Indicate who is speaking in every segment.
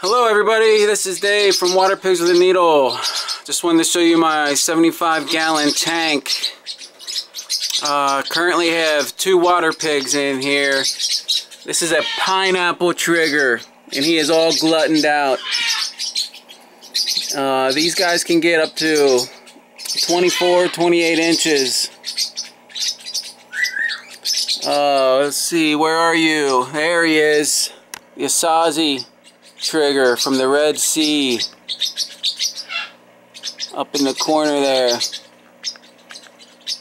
Speaker 1: Hello everybody, this is Dave from Water Pigs with a Needle. Just wanted to show you my 75 gallon tank. Uh, currently have two water pigs in here. This is a pineapple trigger and he is all gluttoned out. Uh, these guys can get up to 24, 28 inches. Uh, let's see, where are you? There he is. The Assasi trigger from the Red Sea. Up in the corner there.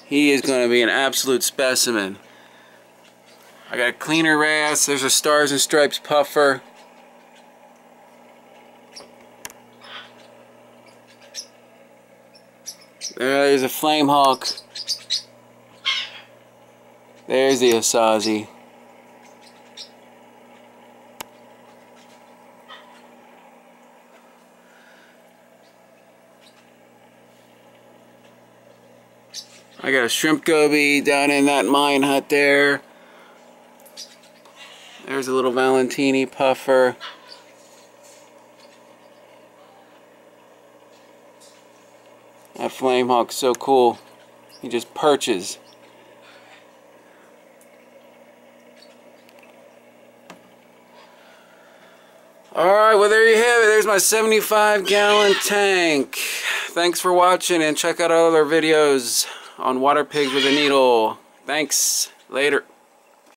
Speaker 1: He is going to be an absolute specimen. I got a cleaner wrasse. There's a Stars and Stripes puffer. There's a Flame Hawk. There's the Assasi. I got a shrimp goby down in that mine hut there. There's a little Valentini puffer. That flame hawk's so cool. He just perches. Alright, well there you have it. There's my 75 gallon tank. Thanks for watching and check out our other videos on Water Pigs with a Needle. Thanks. Later.